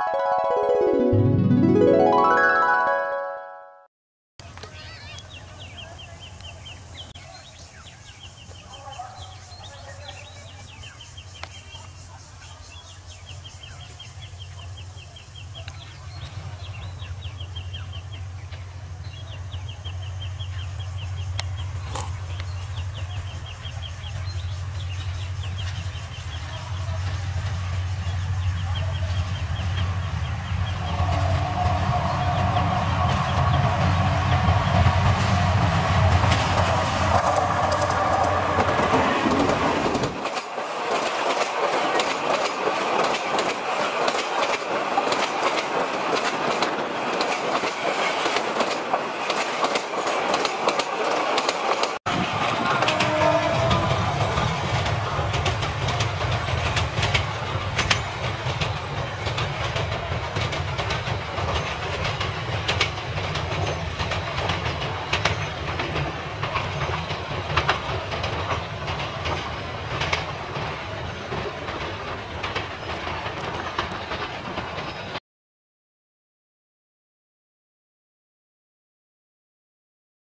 you